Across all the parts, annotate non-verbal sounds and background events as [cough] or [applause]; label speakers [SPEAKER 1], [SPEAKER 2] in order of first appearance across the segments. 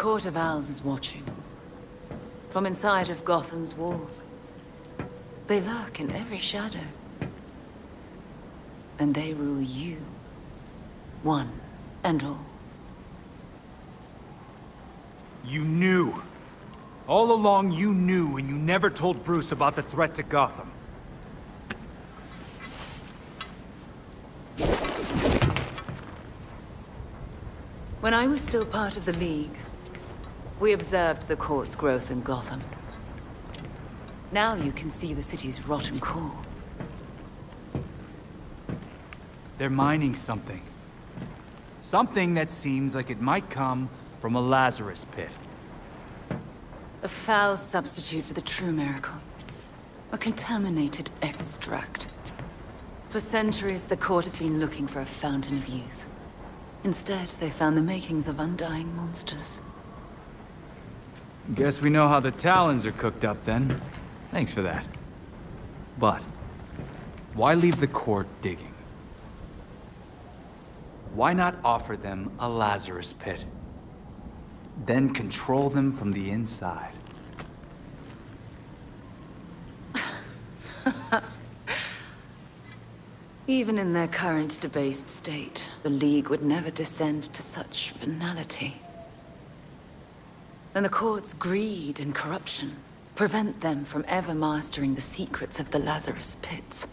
[SPEAKER 1] The Court of Owls is watching. From inside of Gotham's walls. They lurk in every shadow. And they rule you. One and all.
[SPEAKER 2] You knew. All along you knew and you never told Bruce about the threat to Gotham.
[SPEAKER 1] When I was still part of the League, we observed the court's growth in Gotham. Now you can see the city's rotten core.
[SPEAKER 2] They're mining something. Something that seems like it might come from a Lazarus pit.
[SPEAKER 1] A foul substitute for the true miracle. A contaminated extract. For centuries, the court has been looking for a fountain of youth. Instead, they found the makings of undying monsters.
[SPEAKER 2] Guess we know how the Talons are cooked up then. Thanks for that. But, why leave the court digging? Why not offer them a Lazarus pit? Then control them from the inside. [laughs]
[SPEAKER 1] Even in their current debased state, the League would never descend to such venality. And the court's greed and corruption prevent them from ever mastering the secrets of the Lazarus Pits.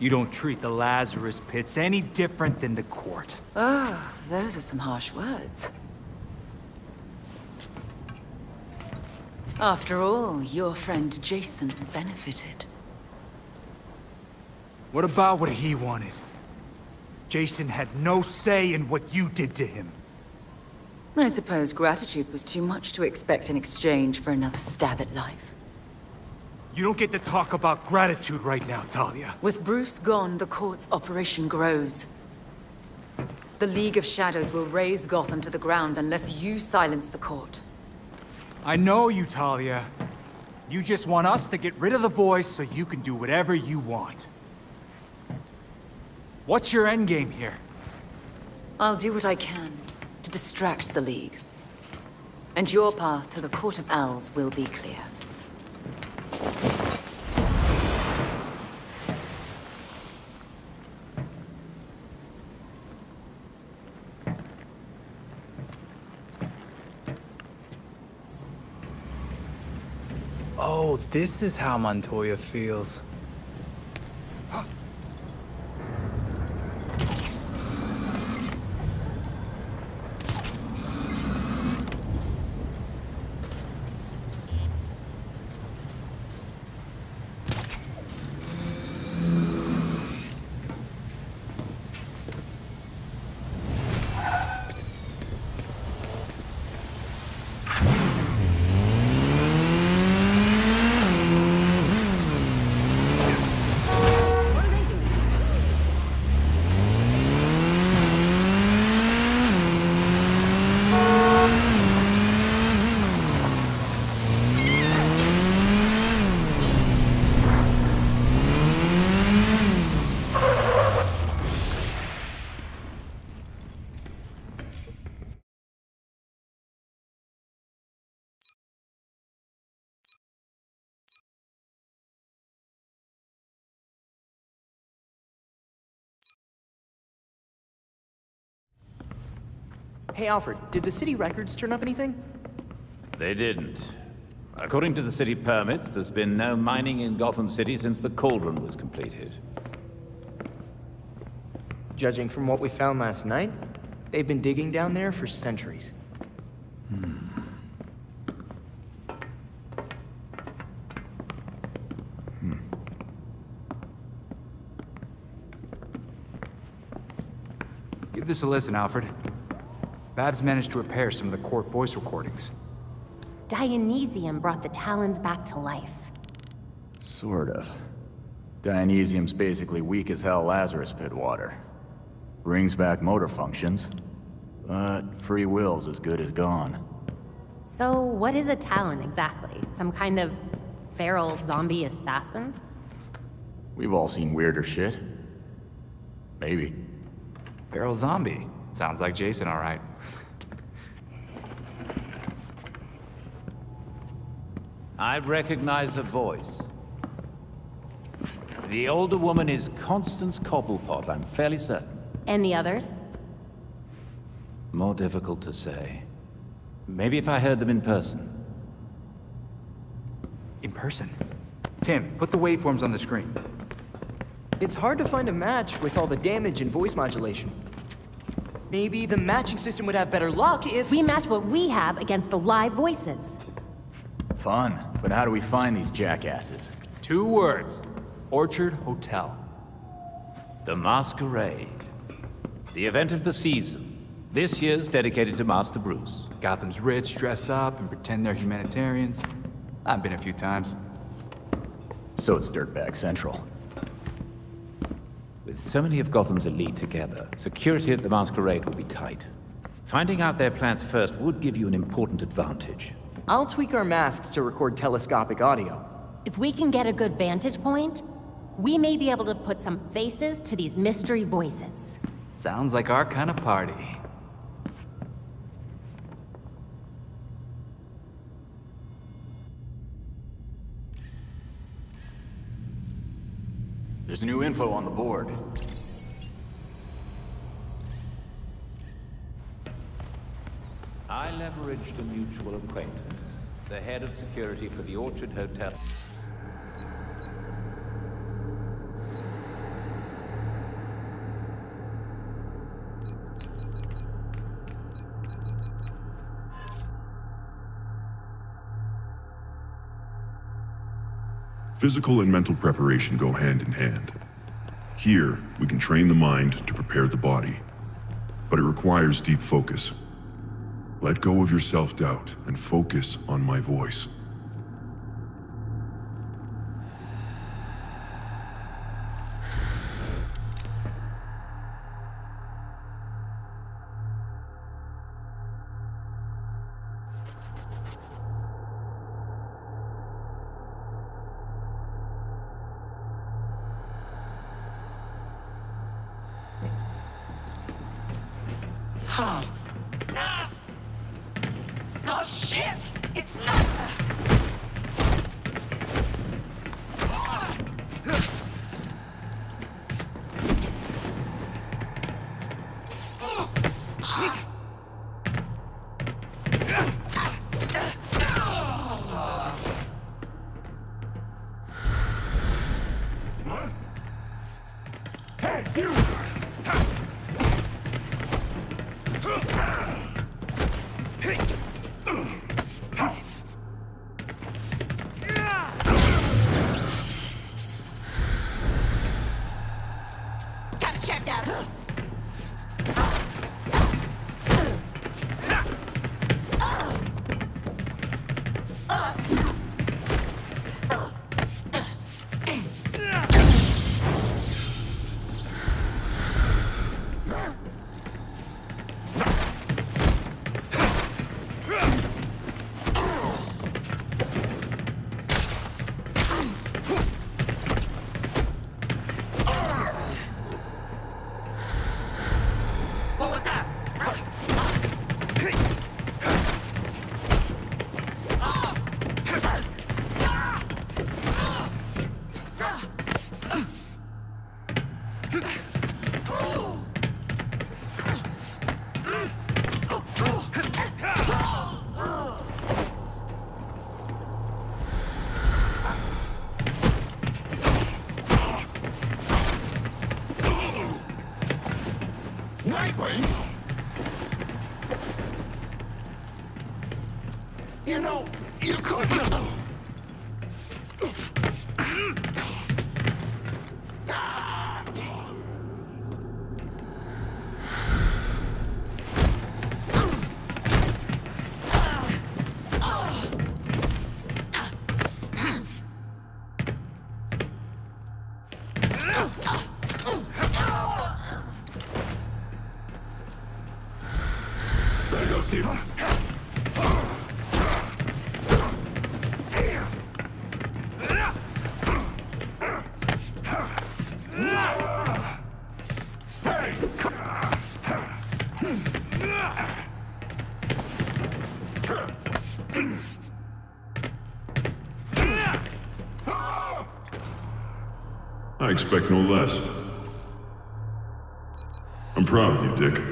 [SPEAKER 2] You don't treat the Lazarus Pits any different than the court.
[SPEAKER 1] Oh, those are some harsh words. After all, your friend Jason benefited.
[SPEAKER 2] What about what he wanted? Jason had no say in what you did to him.
[SPEAKER 1] I suppose gratitude was too much to expect in exchange for another stab at life.
[SPEAKER 2] You don't get to talk about gratitude right now, Talia.
[SPEAKER 1] With Bruce gone, the court's operation grows. The League of Shadows will raze Gotham to the ground unless you silence the court.
[SPEAKER 2] I know you, Talia. You just want us to get rid of the voice so you can do whatever you want. What's your endgame here?
[SPEAKER 1] I'll do what I can to distract the League. And your path to the Court of Owls will be clear.
[SPEAKER 2] Oh, this is how Montoya feels.
[SPEAKER 3] Hey, Alfred, did the city records turn up anything?
[SPEAKER 4] They didn't. According to the city permits, there's been no mining in Gotham City since the Cauldron was completed.
[SPEAKER 3] Judging from what we found last night, they've been digging down there for centuries. Hmm.
[SPEAKER 2] Give this a listen, Alfred. Babs managed to repair some of the court voice recordings.
[SPEAKER 5] Dionysium brought the Talons back to life.
[SPEAKER 6] Sort of. Dionysium's basically weak as hell Lazarus pit water. Brings back motor functions, but free will's as good as gone.
[SPEAKER 5] So, what is a Talon exactly? Some kind of feral zombie assassin?
[SPEAKER 6] We've all seen weirder shit. Maybe.
[SPEAKER 2] Feral zombie. Sounds like Jason, all right.
[SPEAKER 4] I recognize her voice. The older woman is Constance Cobblepot, I'm fairly certain.
[SPEAKER 5] And the others?
[SPEAKER 4] More difficult to say. Maybe if I heard them in person.
[SPEAKER 2] In person. Tim, put the waveforms on the screen.
[SPEAKER 3] It's hard to find a match with all the damage and voice modulation. Maybe the matching system would have better luck if...
[SPEAKER 5] We match what we have against the live voices.
[SPEAKER 6] Fun, but how do we find these jackasses?
[SPEAKER 2] Two words. Orchard Hotel.
[SPEAKER 4] The Masquerade. The event of the season. This year's dedicated to Master Bruce.
[SPEAKER 2] Gotham's rich dress up and pretend they're humanitarians. I've been a few times.
[SPEAKER 6] So it's Dirtbag Central.
[SPEAKER 4] With so many of Gotham's elite together, security at the Masquerade will be tight. Finding out their plans first would give you an important advantage.
[SPEAKER 3] I'll tweak our masks to record telescopic audio.
[SPEAKER 5] If we can get a good vantage point, we may be able to put some faces to these mystery voices.
[SPEAKER 2] Sounds like our kind of party.
[SPEAKER 6] There's new info on the board.
[SPEAKER 4] I leveraged a mutual acquaintance, the head of security for the Orchard Hotel.
[SPEAKER 7] Physical and mental preparation go hand in hand. Here, we can train the mind to prepare the body. But it requires deep focus. Let go of your self-doubt and focus on my voice. Expect no less. I'm proud of you, Dick.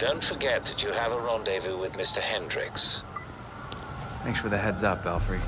[SPEAKER 8] Don't forget that you have a rendezvous with Mr. Hendricks.
[SPEAKER 2] Thanks for the heads up, Belfry.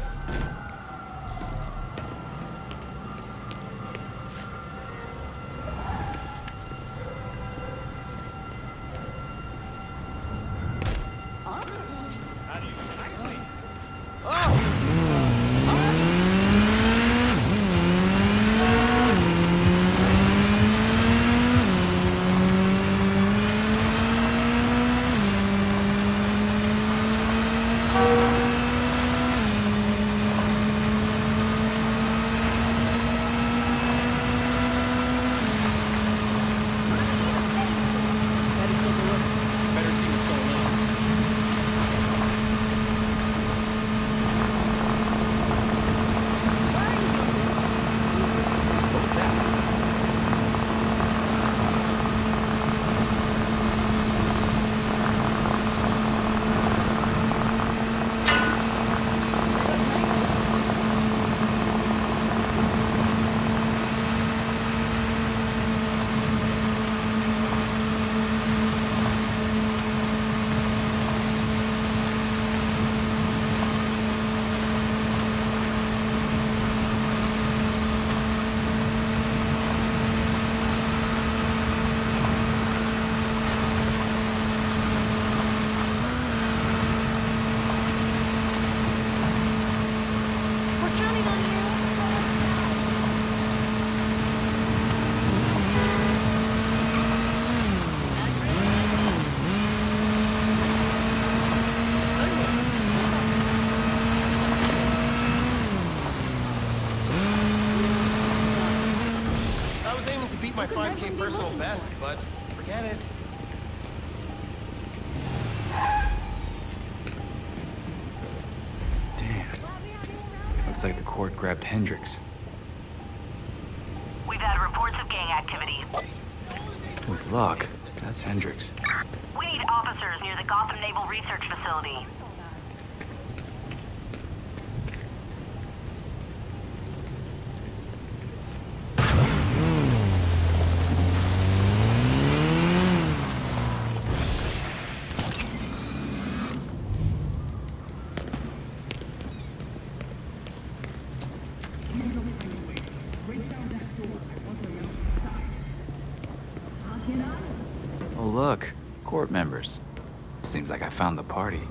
[SPEAKER 2] Seems like I found the party.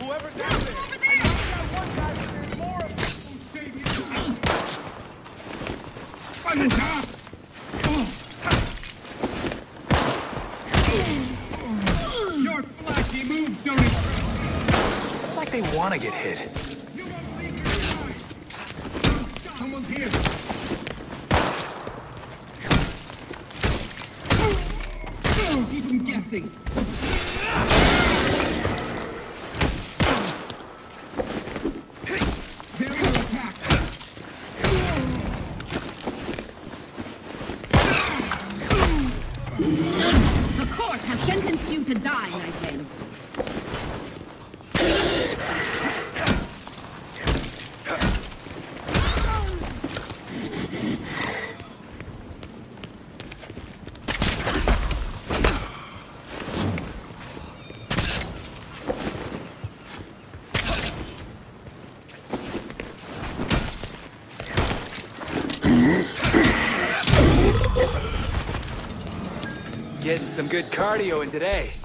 [SPEAKER 9] Whoever's down there! I knocked out one guy, but there's more of them!
[SPEAKER 10] Your flashy moves don't impress.
[SPEAKER 2] It's like they want to get hit.
[SPEAKER 10] You won't leave your side. Someone's here. Keep them guessing.
[SPEAKER 2] Some good cardio in today.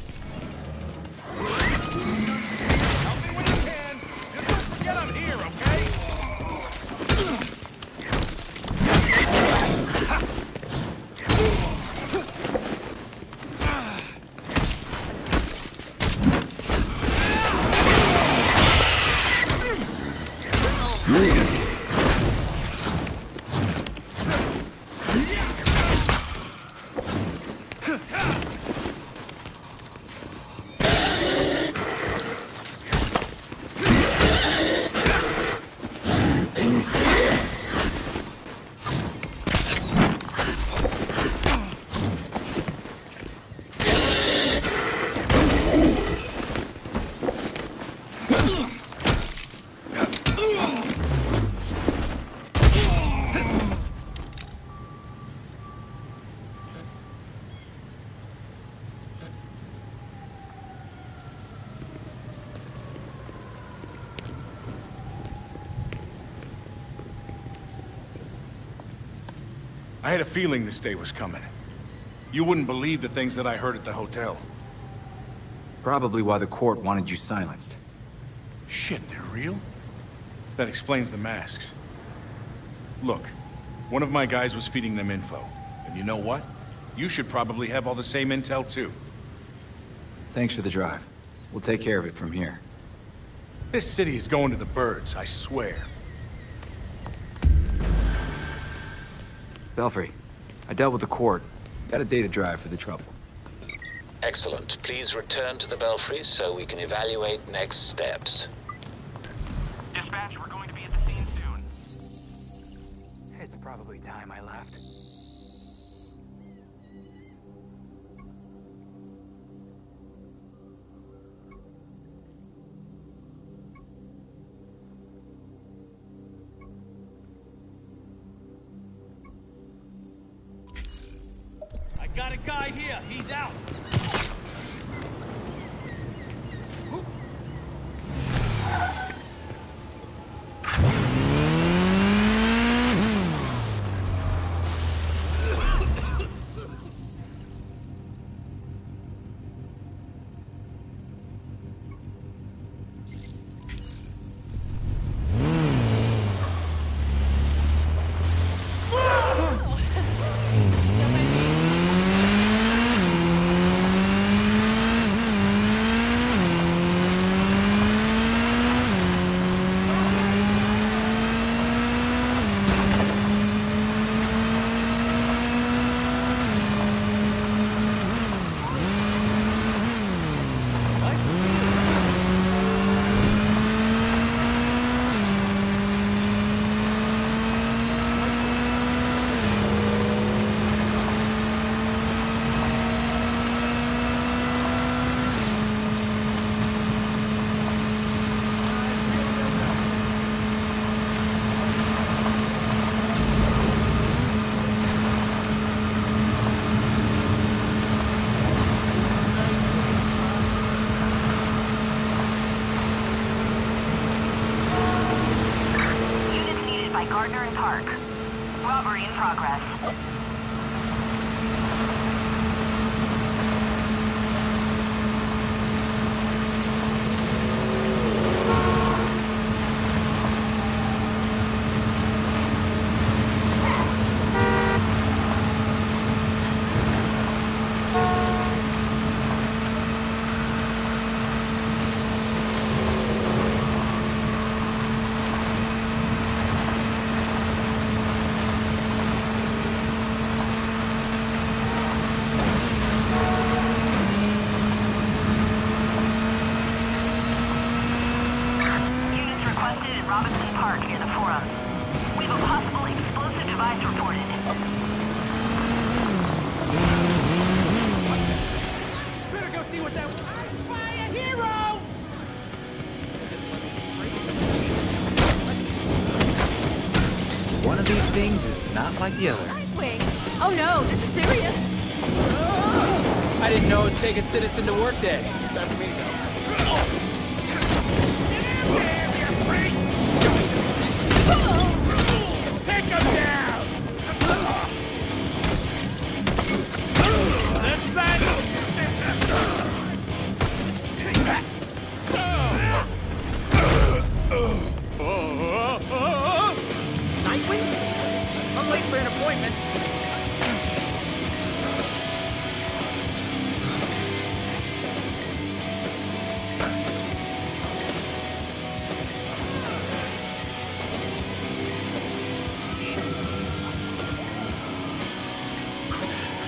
[SPEAKER 9] A feeling this day was coming. You wouldn't believe the things that I heard at the hotel.
[SPEAKER 2] Probably why the court wanted you silenced.
[SPEAKER 9] Shit, they're real? That explains the masks. Look, one of my guys was feeding them info. And you know what? You should probably have all the same intel too.
[SPEAKER 2] Thanks for the drive. We'll take care of it from here.
[SPEAKER 9] This city is going to the birds, I swear.
[SPEAKER 2] Belfry, I dealt with the court. Got a data drive for the trouble.
[SPEAKER 8] Excellent. Please return to the Belfry so we can evaluate next steps.
[SPEAKER 11] Robinson Park near the Forum. We have a possible explosive device reported.
[SPEAKER 10] Better go see what that was. I fire hero!
[SPEAKER 2] One of these things is not like the other.
[SPEAKER 12] Wait. Oh no, this is serious.
[SPEAKER 13] I didn't know it would take a citizen to work day. Late for appointment.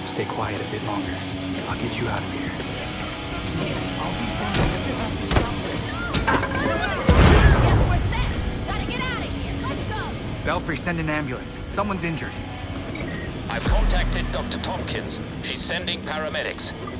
[SPEAKER 2] Stay quiet a bit longer. I'll get you out of here.
[SPEAKER 12] We're set. Gotta get out of here. Let's go.
[SPEAKER 2] Belfry, send an ambulance. Someone's injured.
[SPEAKER 8] Contacted Dr. Thompkins. She's sending paramedics.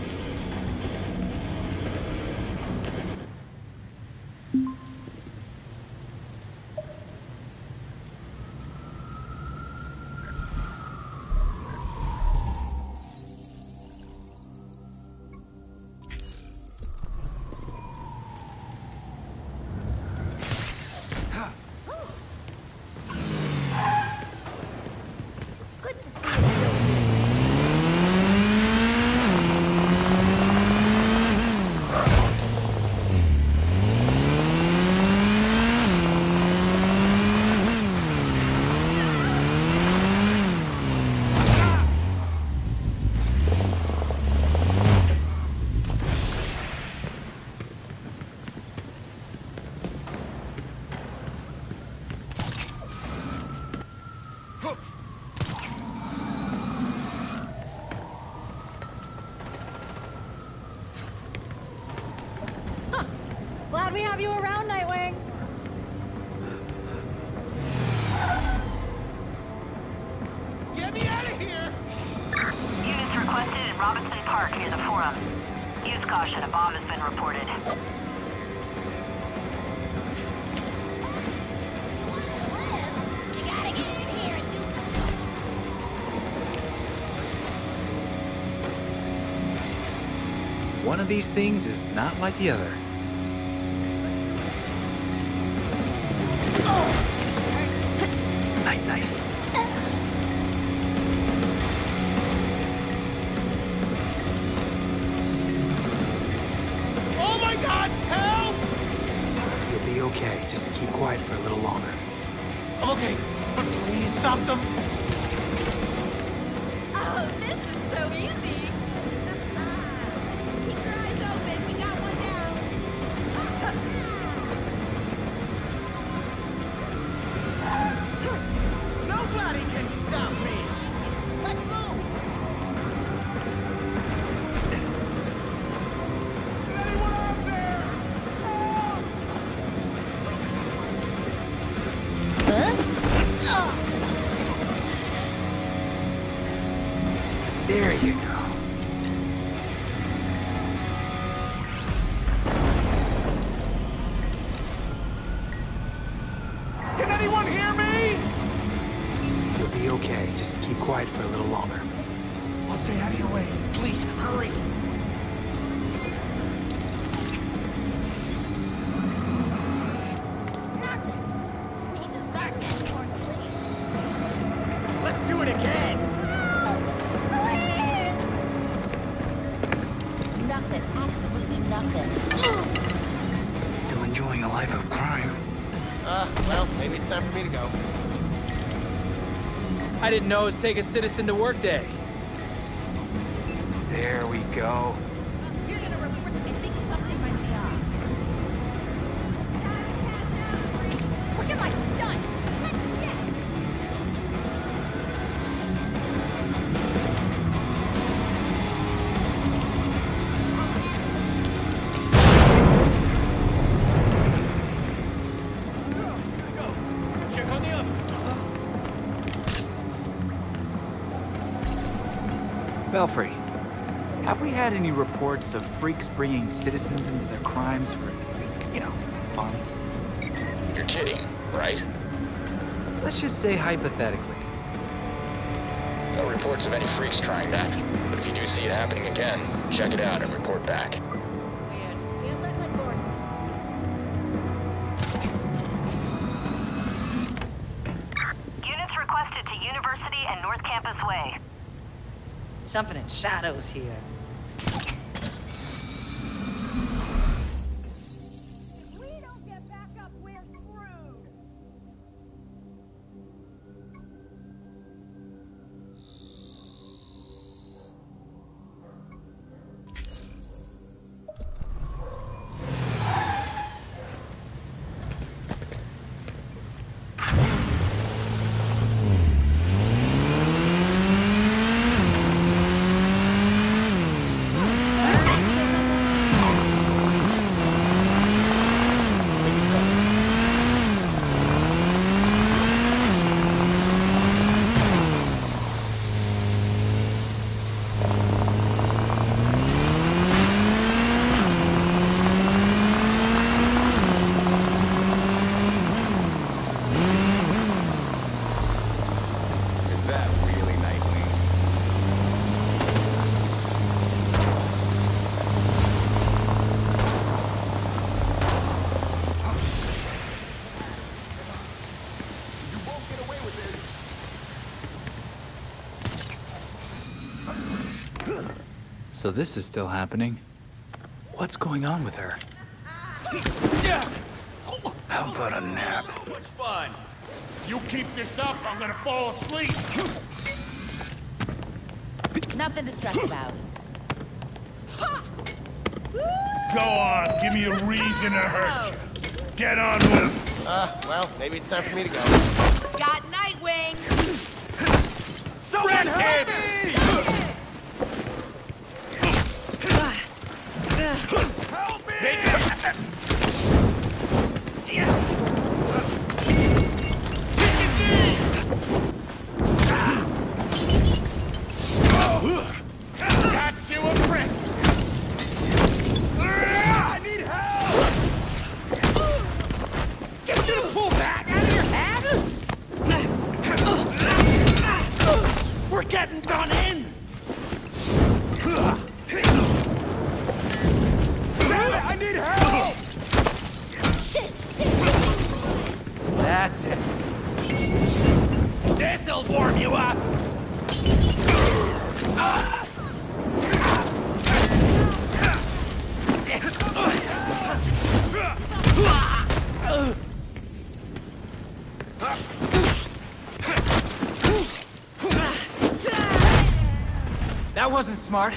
[SPEAKER 11] Reported.
[SPEAKER 2] One of these things is not like the other. Was take a citizen to work day. Belfry, have we had any reports of freaks bringing citizens into their crimes for, you know, fun?
[SPEAKER 14] You're kidding, right?
[SPEAKER 2] Let's just say hypothetically.
[SPEAKER 14] No reports of any freaks trying that. But if you do see it happening again, check it out and report back.
[SPEAKER 1] Jumping in shadows here.
[SPEAKER 2] So this is still happening. What's going on with her? How about a nap?
[SPEAKER 15] Much fun. You keep this up, I'm gonna fall asleep.
[SPEAKER 1] Nothing to stress about.
[SPEAKER 15] Go on, give me a reason to hurt you. Get on with it.
[SPEAKER 13] Uh, well, maybe it's time for me to go.
[SPEAKER 2] Smart.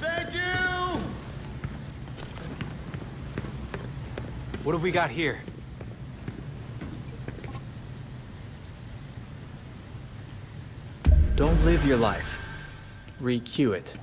[SPEAKER 15] Thank you!
[SPEAKER 2] What have we got here? Don't live your life. Re-cue it.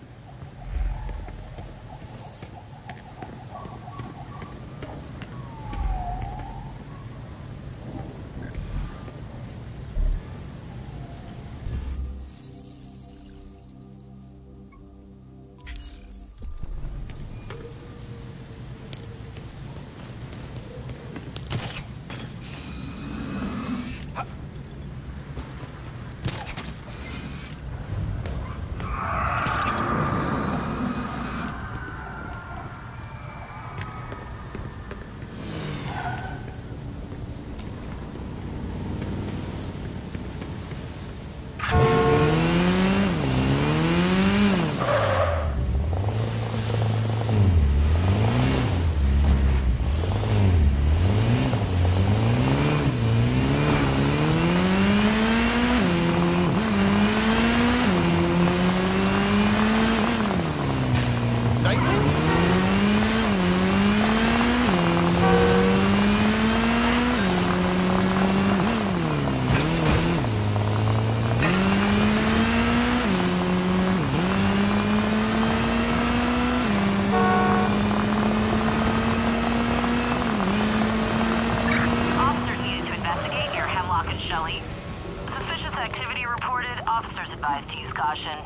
[SPEAKER 11] Activity reported. Officers advised to use caution.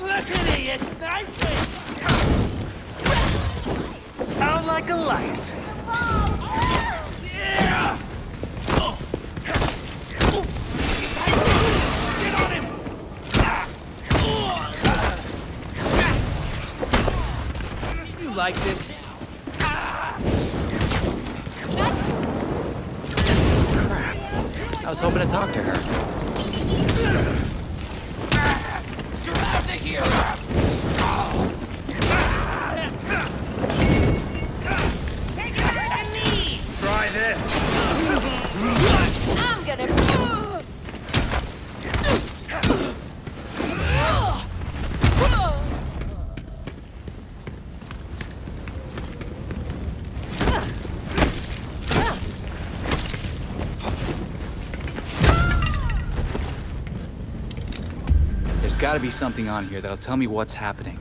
[SPEAKER 16] Look at me, it's Nightwing! Out like a light. Yeah! Get on him! You liked it.
[SPEAKER 2] Was hoping to talk to her.
[SPEAKER 16] Surround the!
[SPEAKER 2] Be something on here that'll tell me what's happening.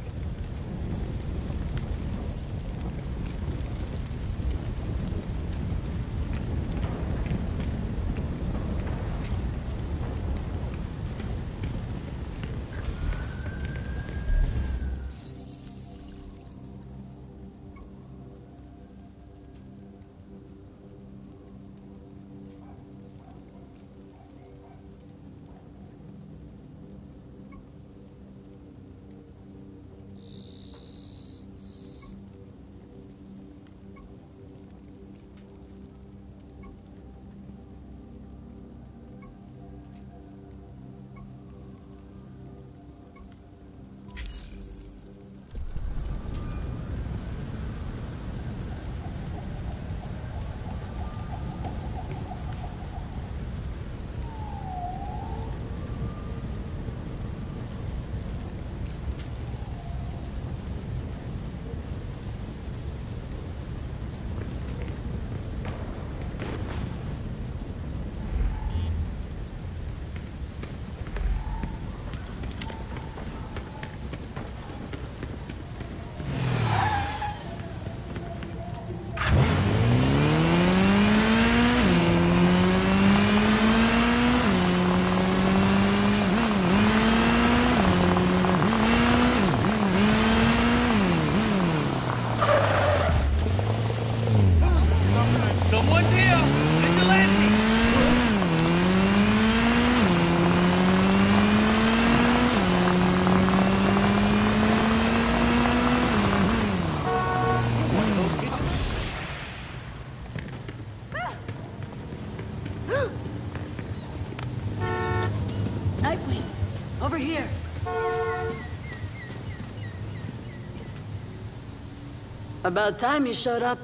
[SPEAKER 17] About time you showed up.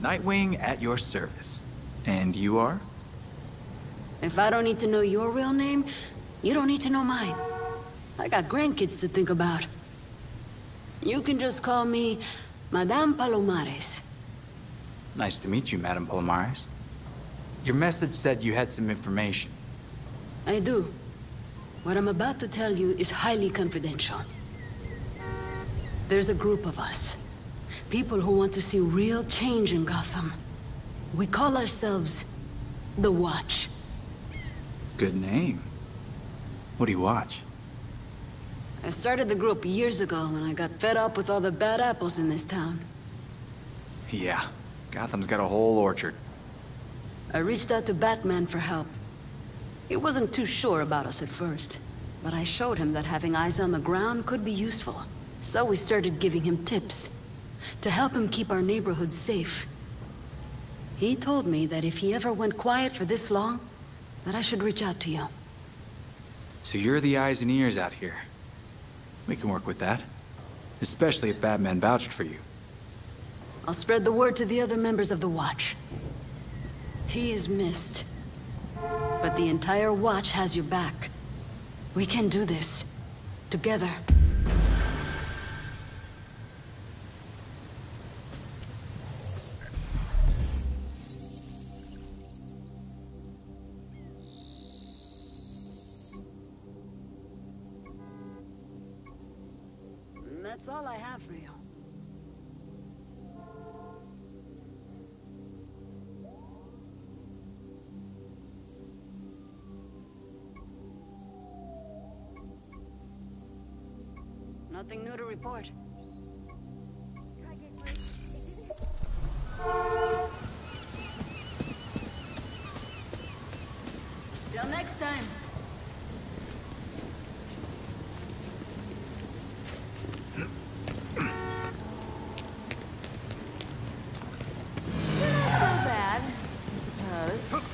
[SPEAKER 2] Nightwing at your service. And you are?
[SPEAKER 17] If I don't need to know your real name, you don't need to know mine. I got grandkids to think about. You can just call me Madame Palomares.
[SPEAKER 2] Nice to meet you, Madame Palomares. Your message said you had some information.
[SPEAKER 17] I do. What I'm about to tell you is highly confidential. There's a group of us. People who want to see real change in Gotham. We call ourselves the Watch.
[SPEAKER 2] Good name. What do you watch?
[SPEAKER 17] I started the group years ago when I got fed up with all the bad apples in this town.
[SPEAKER 2] Yeah, Gotham's got a whole orchard.
[SPEAKER 17] I reached out to Batman for help. He wasn't too sure about us at first, but I showed him that having eyes on the ground could be useful. So we started giving him tips to help him keep our neighborhood safe. He told me that if he ever went quiet for this long, that I should reach out to you.
[SPEAKER 2] So you're the eyes and ears out here. We can work with that. Especially if Batman vouched for you.
[SPEAKER 17] I'll spread the word to the other members of the Watch. He is missed. But the entire Watch has your back. We can do this. Together.
[SPEAKER 12] Nothing new to report.
[SPEAKER 1] Till next time. Not so bad, I suppose.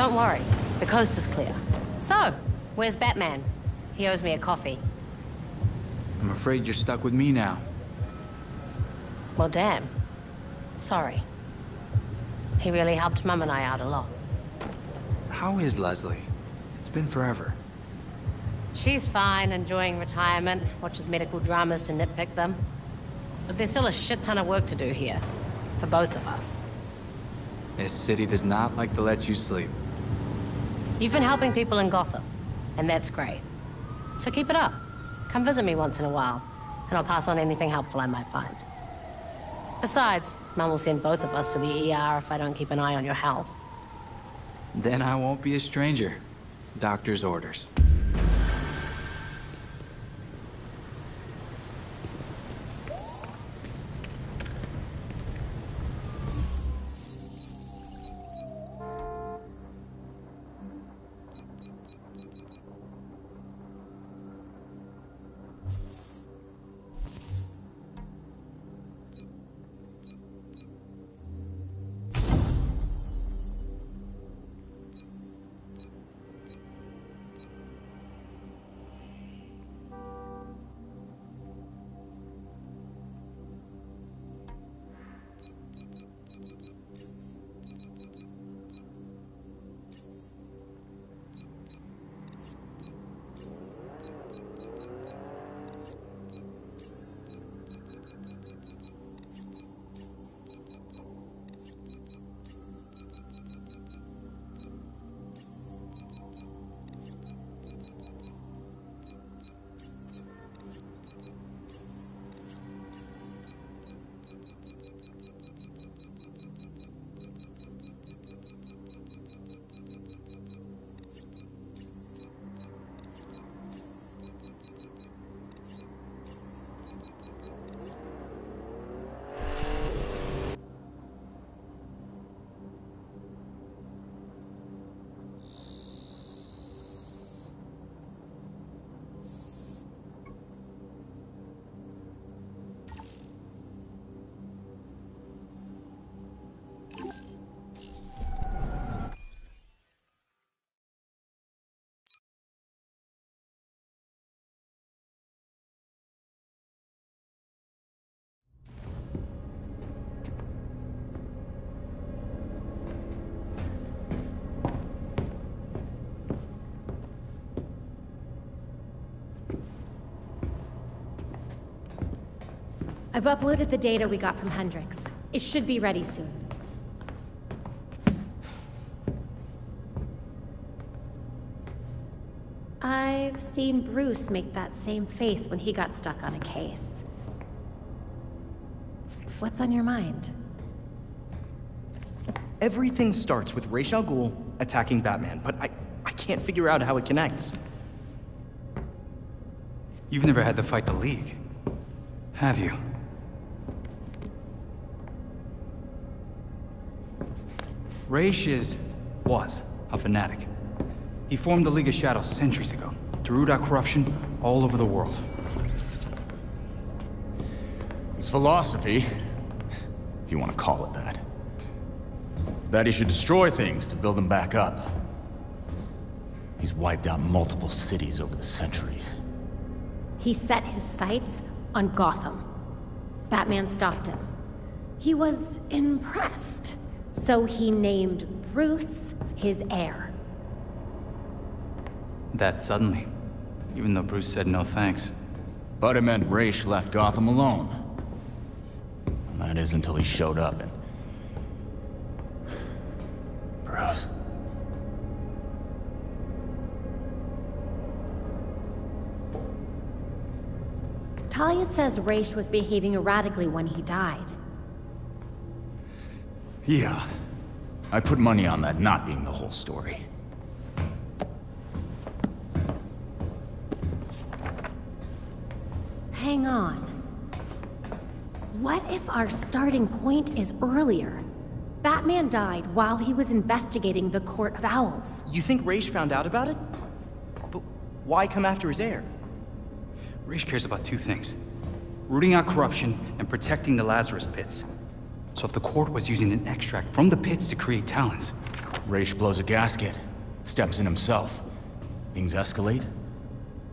[SPEAKER 5] Don't worry, the coast is clear. So, where's Batman? He owes me a coffee.
[SPEAKER 2] I'm afraid you're stuck with me now.
[SPEAKER 5] Well, damn. Sorry. He really helped Mum and I out a lot.
[SPEAKER 2] How is Leslie? It's been forever.
[SPEAKER 5] She's fine, enjoying retirement, watches medical dramas to nitpick them. But there's still a shit ton of work to do here. For both of us.
[SPEAKER 2] This city does not like to let you sleep.
[SPEAKER 5] You've been helping people in Gotham, and that's great. So keep it up. Come visit me once in a while, and I'll pass on anything helpful I might find. Besides, Mum will send both of us to the ER if I don't keep an eye on your health.
[SPEAKER 2] Then I won't be a stranger. Doctor's orders.
[SPEAKER 5] I've uploaded the data we got from Hendrix. It should be ready soon. I've seen Bruce make that same face when he got stuck on a case. What's on your mind?
[SPEAKER 3] Everything starts with Ra's al Ghul attacking Batman, but I, I can't figure out how it connects.
[SPEAKER 2] You've never had to fight the League, have you? Ra's was a fanatic. He formed the League of Shadows centuries ago to root out corruption all over the world.
[SPEAKER 6] His philosophy, if you want to call it that, is that he should destroy things to build them back up. He's wiped out multiple cities over the centuries.
[SPEAKER 18] He set his sights on Gotham. Batman stopped him. He was impressed, so he named Bruce his heir.
[SPEAKER 2] That suddenly. Even though Bruce said no thanks.
[SPEAKER 6] But it meant Ra's left Gotham alone. That is until he showed up and... Bruce...
[SPEAKER 18] Talia says Ra's was behaving erratically when he died.
[SPEAKER 6] Yeah. I put money on that not being the whole story.
[SPEAKER 18] Hang on. What if our starting point is earlier? Batman died while he was investigating the Court of Owls.
[SPEAKER 3] You think Ra's found out about it? But why come after his heir?
[SPEAKER 2] Ra's cares about two things. Rooting out corruption and protecting the Lazarus Pits. So if the court was using an extract from the pits to create Talons...
[SPEAKER 6] Ra's blows a gasket, steps in himself. Things escalate.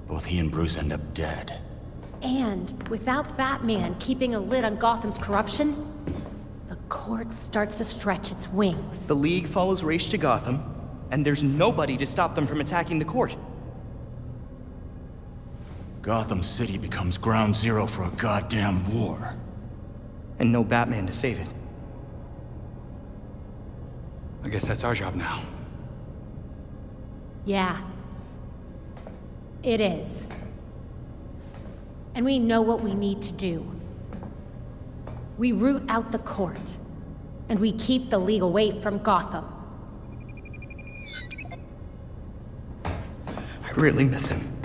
[SPEAKER 6] Both he and Bruce end up dead.
[SPEAKER 18] And without Batman keeping a lid on Gotham's corruption, the court starts to stretch its wings.
[SPEAKER 3] The League follows Ra's to Gotham, and there's nobody to stop them from attacking the court.
[SPEAKER 6] Gotham City becomes ground zero for a goddamn war.
[SPEAKER 3] And no Batman to save it.
[SPEAKER 2] I guess that's our job now.
[SPEAKER 18] Yeah. It is. And we know what we need to do. We root out the court. And we keep the League away from Gotham.
[SPEAKER 3] I really miss him.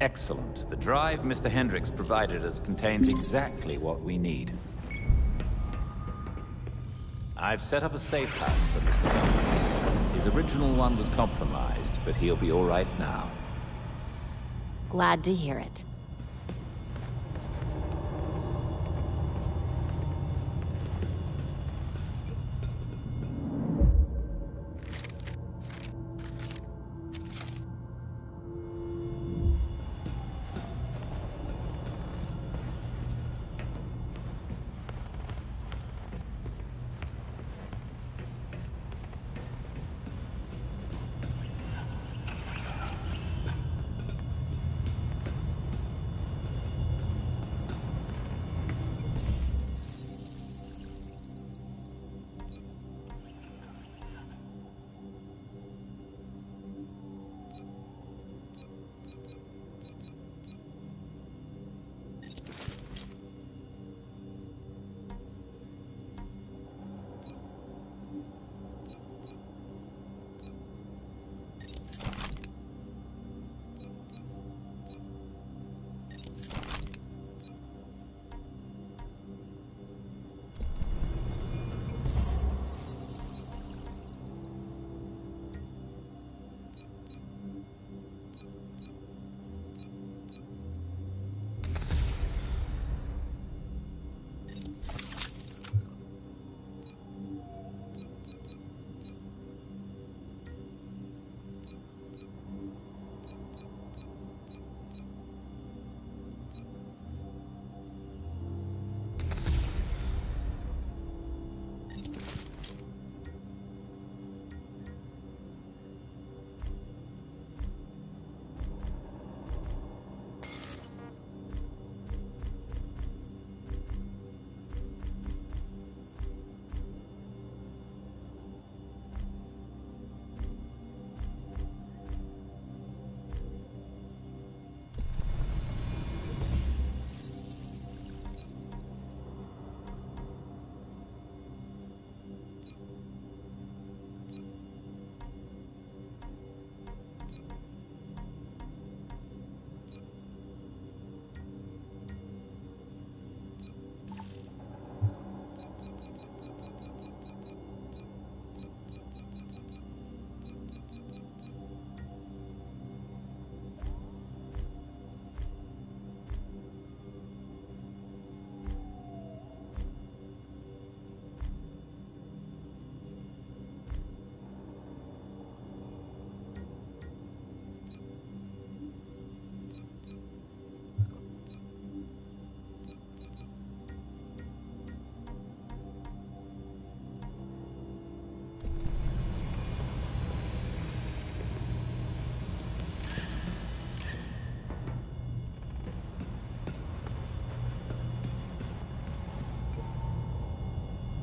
[SPEAKER 4] Excellent. The drive Mr. Hendricks provided us contains exactly what we need. I've set up a safe house for Mr. Hendricks. His original one was compromised, but he'll be all right now.
[SPEAKER 18] Glad to hear it.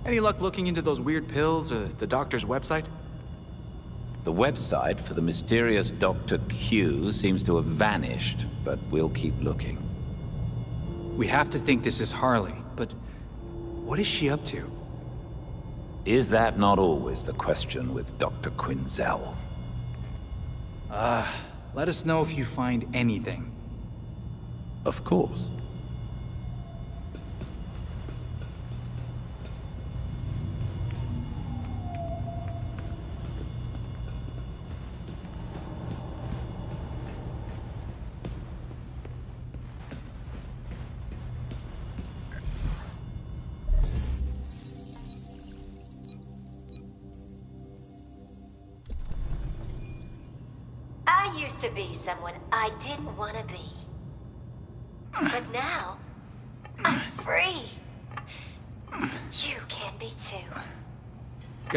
[SPEAKER 2] Any luck looking into those weird pills or the doctor's website?
[SPEAKER 4] The website for the mysterious Dr. Q seems to have vanished, but we'll keep looking.
[SPEAKER 2] We have to think this is Harley, but what is she up to?
[SPEAKER 4] Is that not always the question with Dr. Quinzel?
[SPEAKER 2] Uh, let us know if you find anything.
[SPEAKER 4] Of course.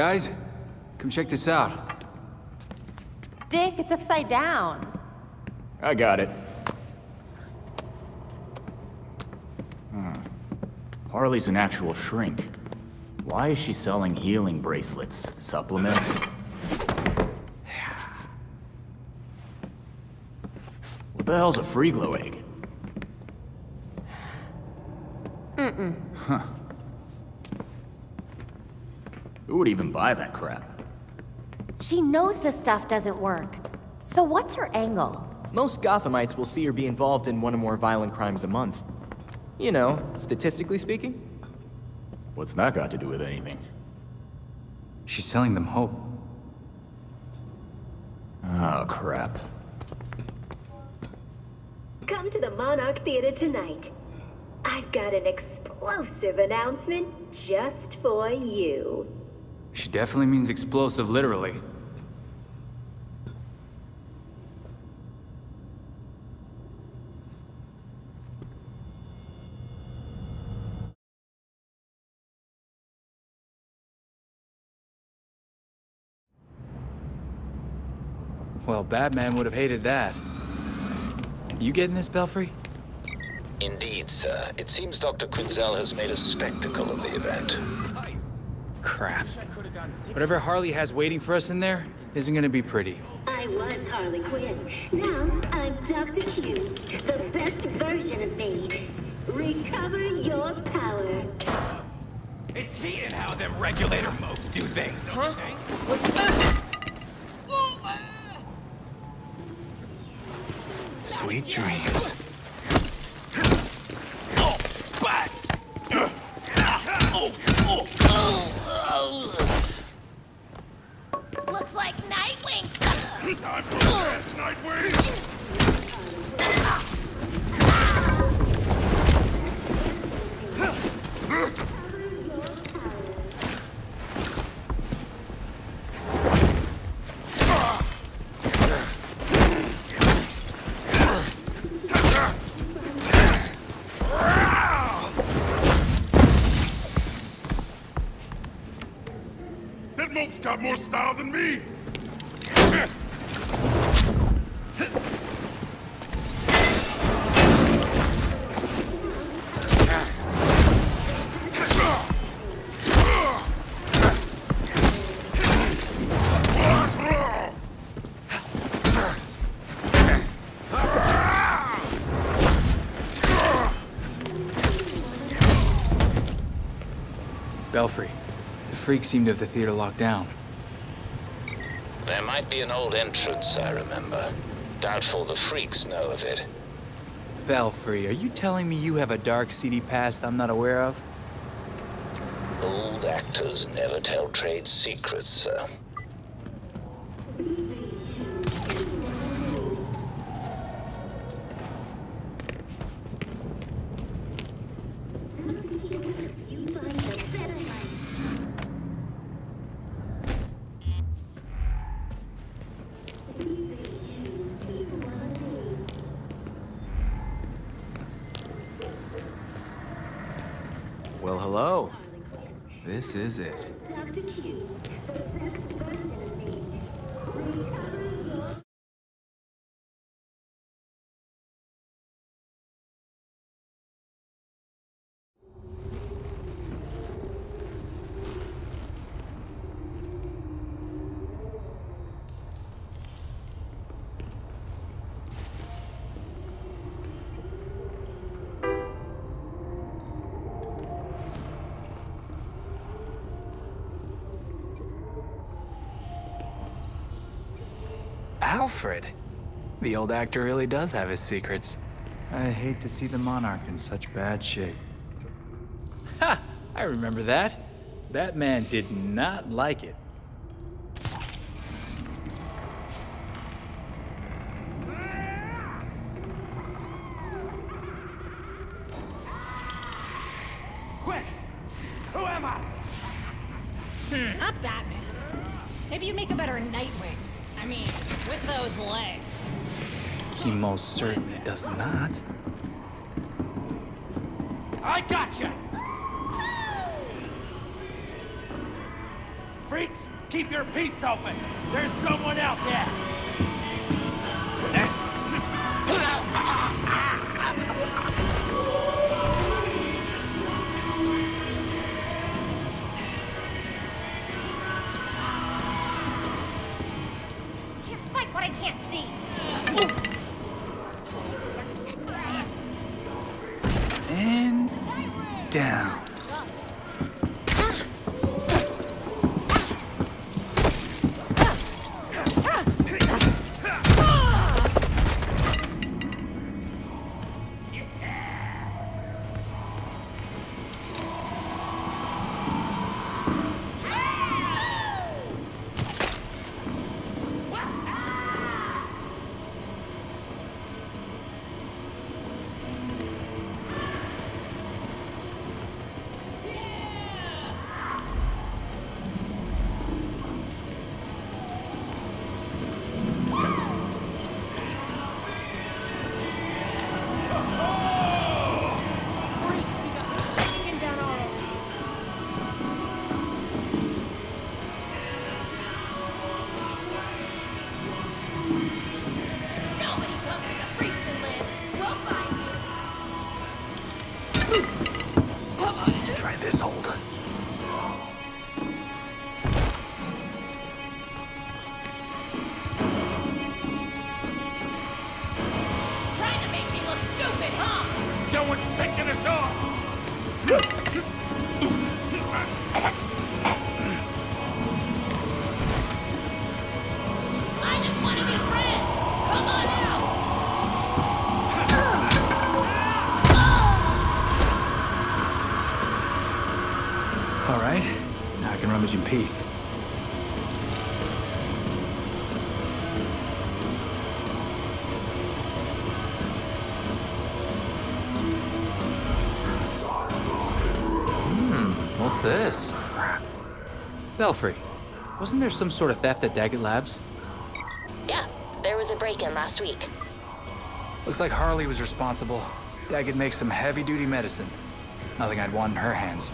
[SPEAKER 2] Guys, come check this out.
[SPEAKER 5] Dick, it's upside down.
[SPEAKER 6] I got it. Hmm. Harley's an actual shrink. Why is she selling healing bracelets? Supplements? [sighs] What the hell's a free glow egg?
[SPEAKER 18] Mm-mm.
[SPEAKER 6] Huh. Who would even buy that crap?
[SPEAKER 18] She knows this stuff doesn't work. So what's her angle?
[SPEAKER 3] Most Gothamites will see her be involved in one or more violent crimes a month. You know, statistically speaking.
[SPEAKER 6] What's that got to do with anything?
[SPEAKER 2] She's selling them hope.
[SPEAKER 6] Oh, crap.
[SPEAKER 19] Come to the Monarch Theater tonight. I've got an explosive announcement just for you.
[SPEAKER 2] She definitely means explosive, literally. Well, Batman would have hated that. You getting this, Belfry?
[SPEAKER 8] Indeed, sir. It seems Dr. Quinzel has made a spectacle of the event.
[SPEAKER 2] Crap. Whatever Harley has waiting for us in there isn't gonna be pretty.
[SPEAKER 19] I was Harley Quinn. Now I'm Dr. Q, the best version of me. Recover your power.
[SPEAKER 16] It's cheating how them regulator mopes do things, don't
[SPEAKER 13] Huh?
[SPEAKER 16] you think?
[SPEAKER 13] What's that?
[SPEAKER 2] Sweet dreams.
[SPEAKER 15] Style than me!
[SPEAKER 2] Belfry, the freaks seem to have the theater locked down.
[SPEAKER 8] Might be an old entrance, I remember. Doubtful the freaks know of it.
[SPEAKER 2] Belfry, are you telling me you have a dark, seedy past I'm not aware of?
[SPEAKER 8] Old actors never tell trade secrets, sir.
[SPEAKER 2] Is it. Alfred. The old actor really does have his secrets.
[SPEAKER 20] I hate to see the Monarch in such bad shape.
[SPEAKER 2] Ha! I remember that. That man did not like it. Belfry, wasn't there some sort of theft at Daggett Labs?
[SPEAKER 21] Yeah, there was a break-in last week.
[SPEAKER 2] Looks like Harley was responsible. Daggett makes some heavy-duty medicine. Nothing I'd want in her hands.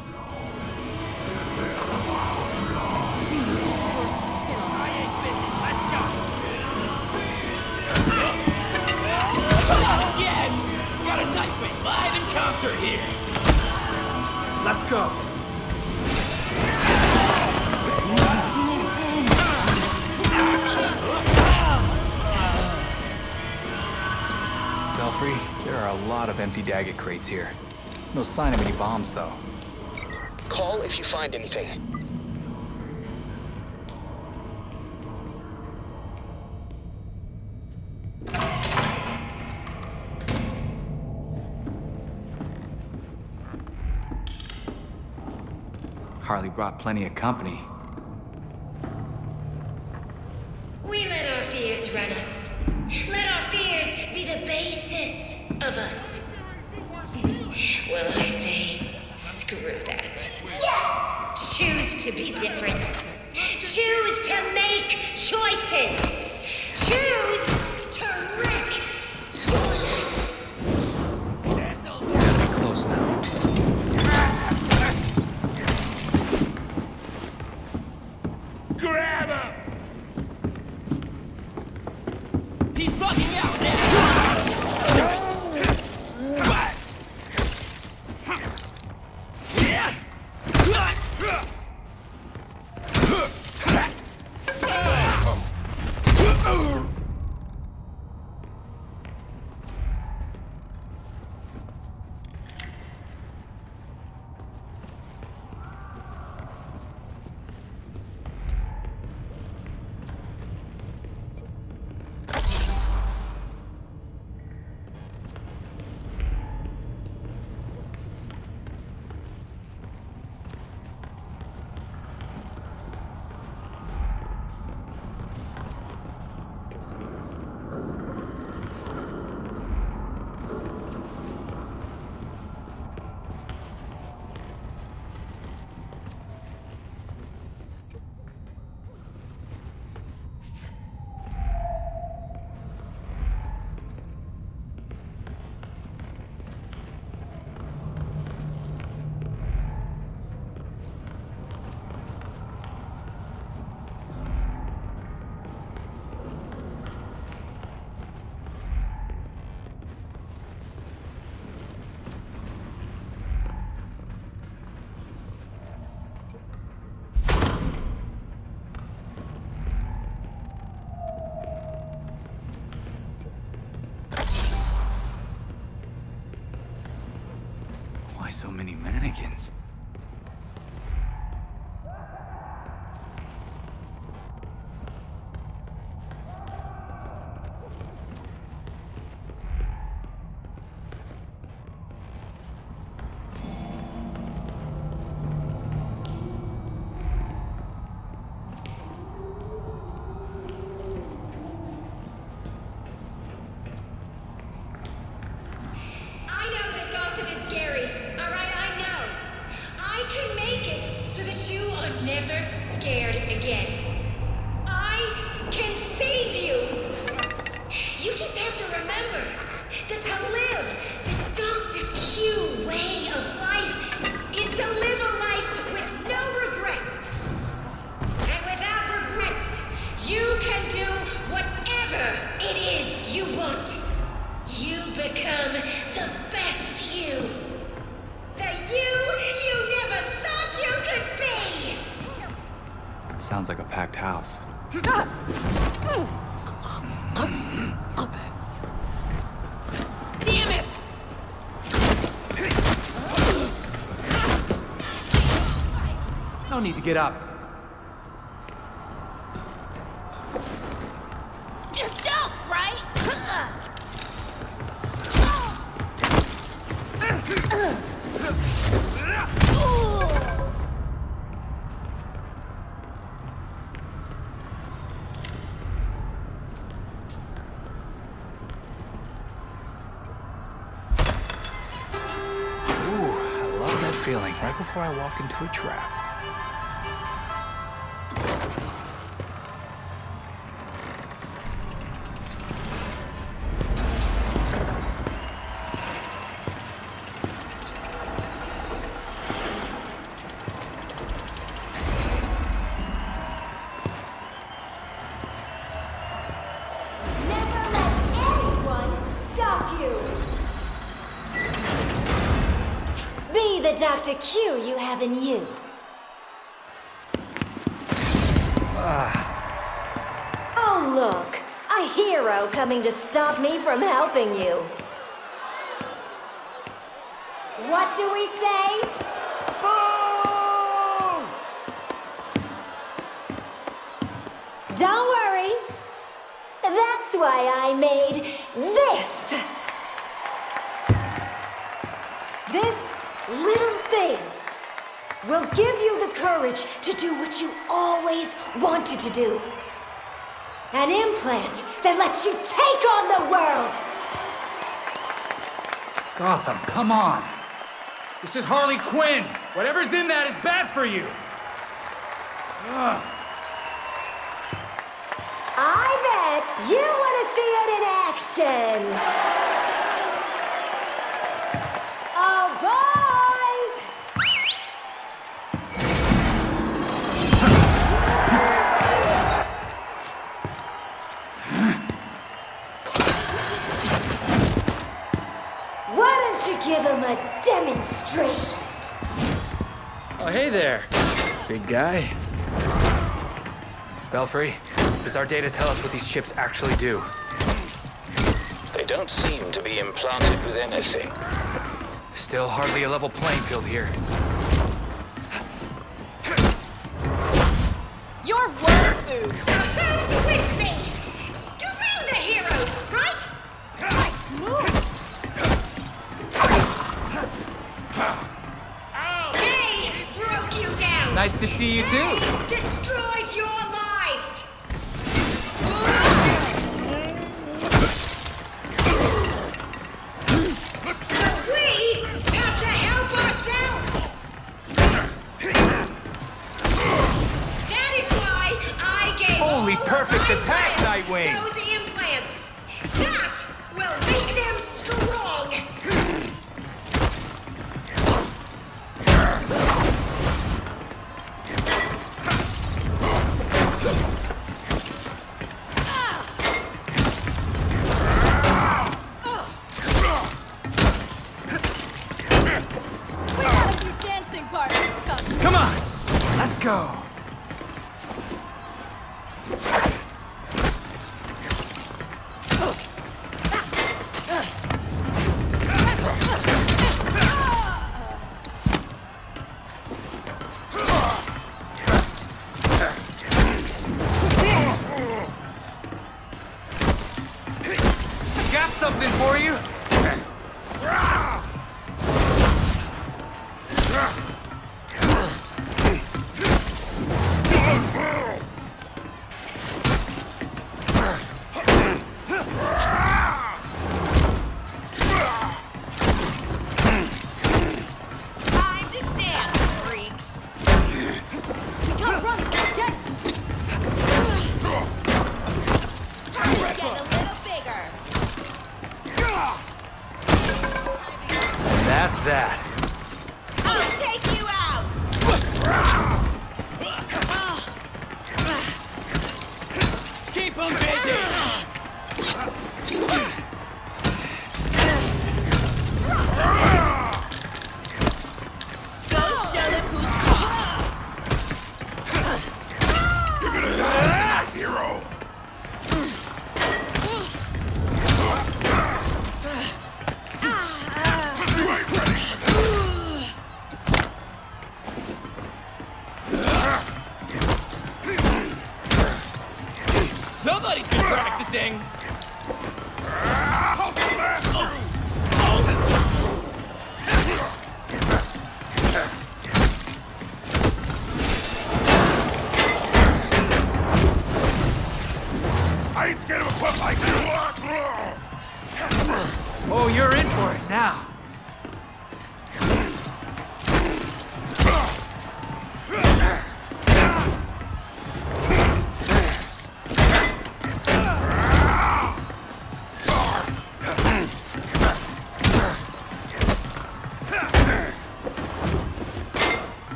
[SPEAKER 16] Again! Got a Nightwing live in concert here!
[SPEAKER 2] Let's go. Lot of empty Daggett crates here. No sign of any bombs, though.
[SPEAKER 14] Call if you find anything.
[SPEAKER 2] Harley brought plenty of company.
[SPEAKER 22] We let our fears run us. Let our fears be the basis of us. Well, I say, screw that. Yes! Choose to be different. Choose to make choices. Choose
[SPEAKER 2] before I walk into a trap.
[SPEAKER 22] stop me from helping you. plant that lets you take on the world!
[SPEAKER 23] Gotham, come on! This is Harley Quinn! Whatever's in that is bad for you! Ugh.
[SPEAKER 22] I bet you want to see it in action! give him a demonstration.
[SPEAKER 2] Oh, hey there, big guy. Belfry, does our data tell us what these chips actually do?
[SPEAKER 8] They don't seem to be implanted with anything.
[SPEAKER 2] Still hardly a level playing field here.
[SPEAKER 12] Your word food. Nice
[SPEAKER 2] to see you too.
[SPEAKER 12] Destroy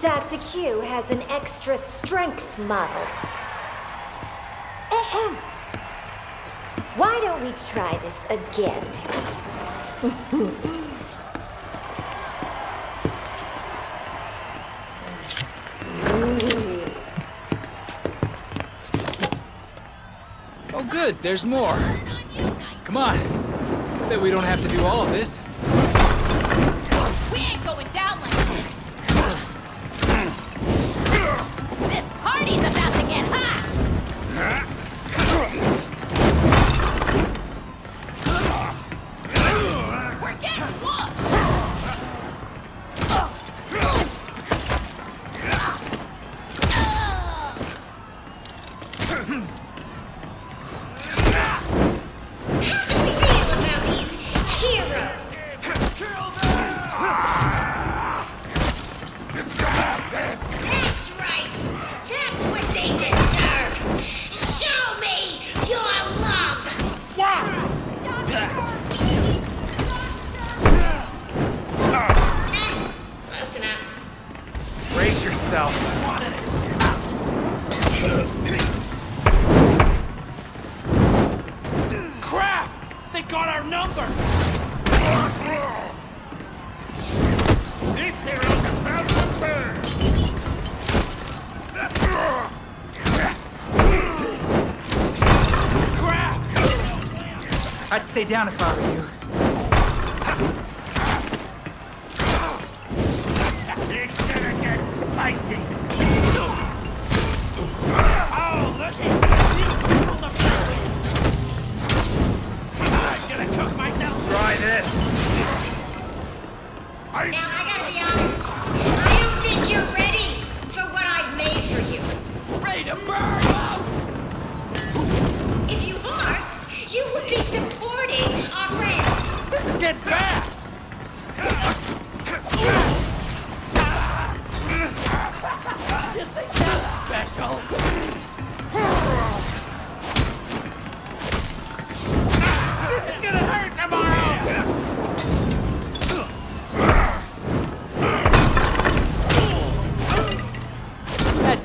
[SPEAKER 12] Dr. Q has an extra strength model. Ahem. Why don't we try this again? [laughs]
[SPEAKER 22] Oh, good, there's more. Come on. Bet we don't have to do all of this.
[SPEAKER 24] We ain't going down.
[SPEAKER 22] parties. stay down if I were you.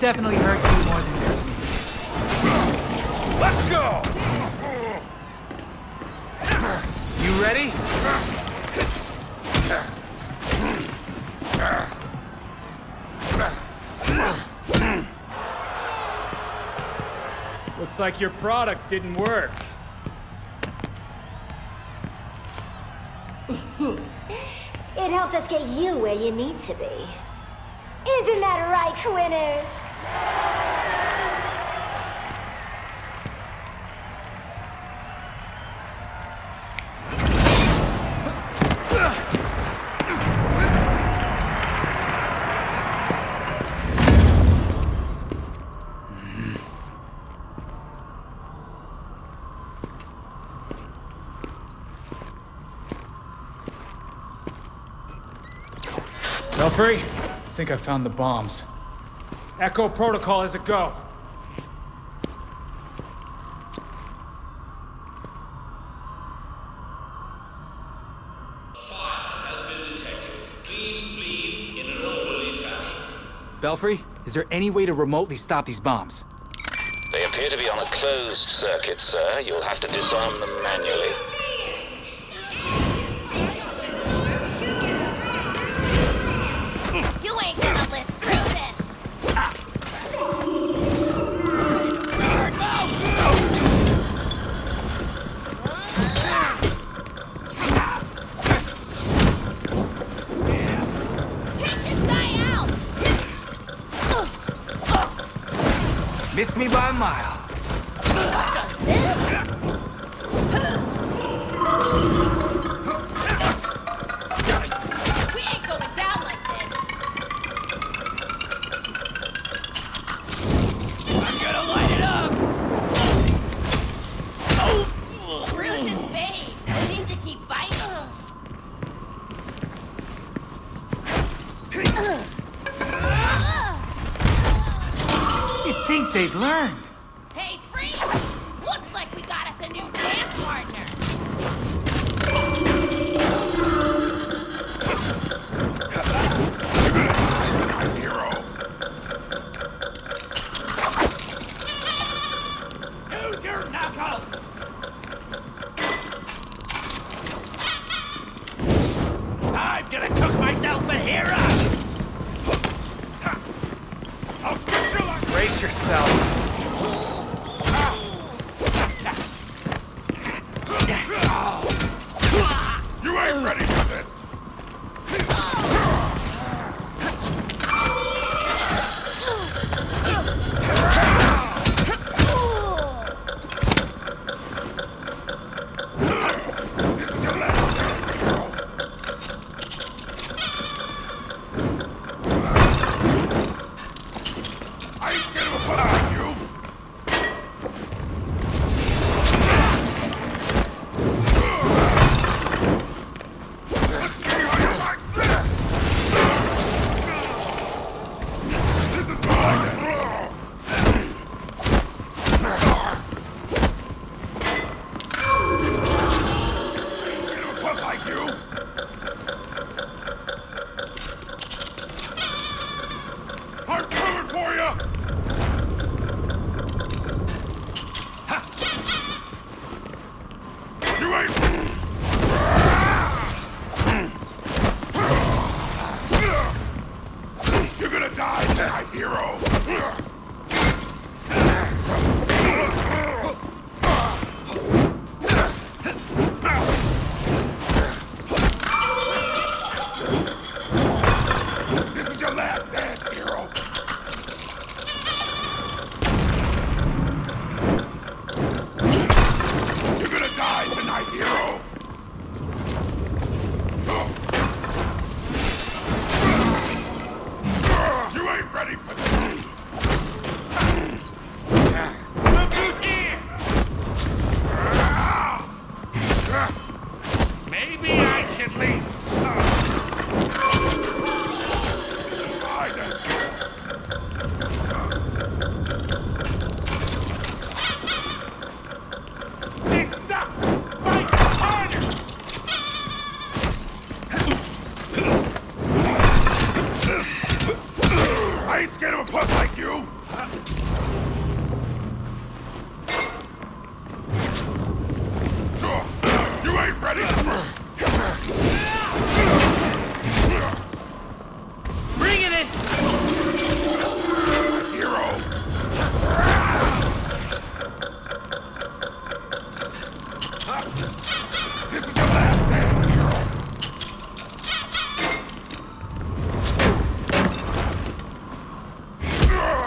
[SPEAKER 22] definitely hurt you more than this.
[SPEAKER 2] Let's go! You ready?
[SPEAKER 8] Looks like your product didn't work. [laughs]
[SPEAKER 22] it helped us get you where you need to be. Isn't that right, Quinners?
[SPEAKER 8] Belfry, I think I found the bombs. Echo Protocol is a go. Fire has been detected. Please leave in an orderly fashion.
[SPEAKER 2] Belfry, is there any way to remotely stop these bombs?
[SPEAKER 12] They appear to be on a closed circuit, sir. You'll have to disarm them manually.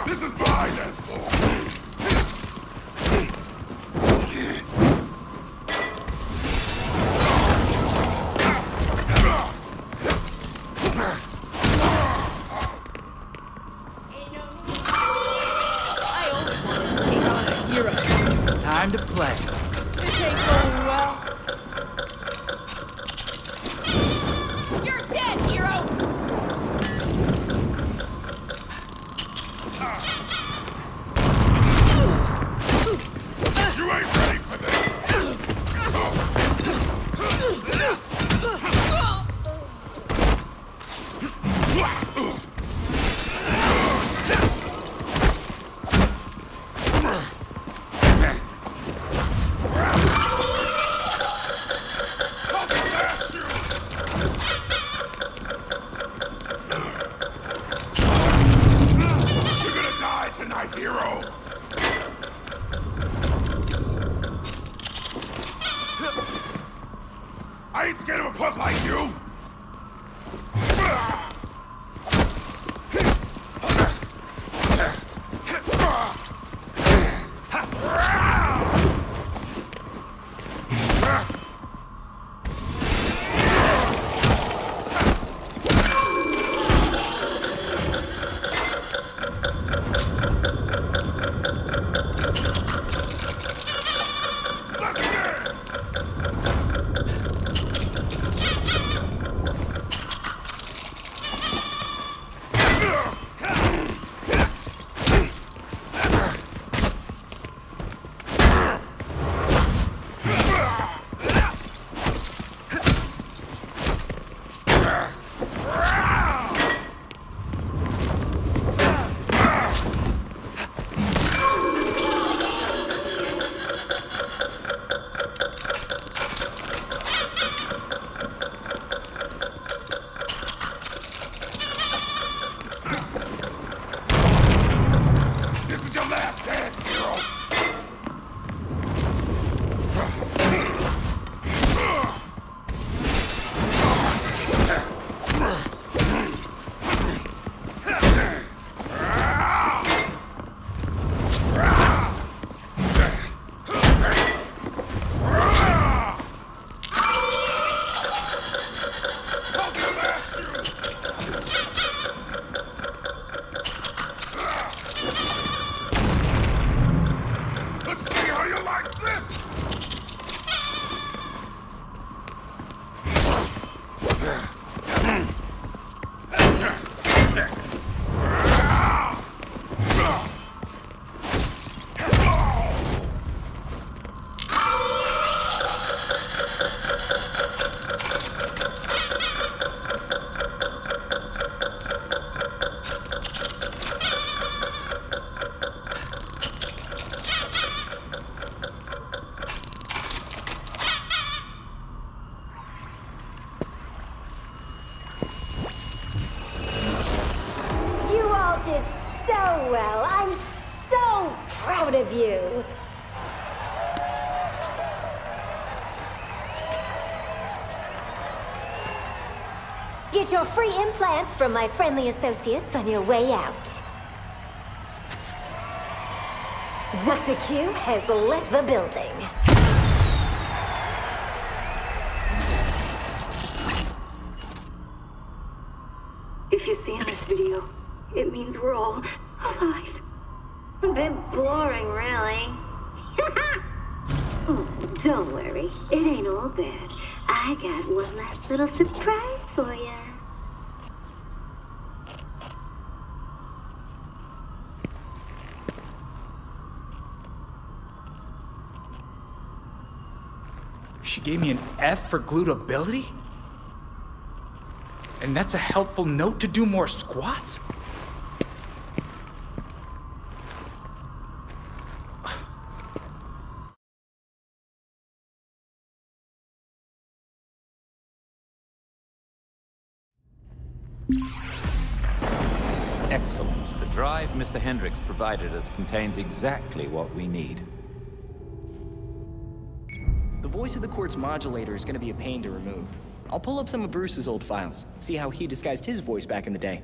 [SPEAKER 25] This is behind us!
[SPEAKER 19] Free implants from my friendly associates on your way out. Dr. Q has left the building.
[SPEAKER 26] for
[SPEAKER 2] glutability? And that's a helpful note to do more squats?
[SPEAKER 4] Excellent. The drive Mr. Hendricks provided us contains exactly what we need.
[SPEAKER 3] Of the court's modulator is gonna be a pain to remove. I'll pull up some of Bruce's old files, see how he disguised his voice back in the day.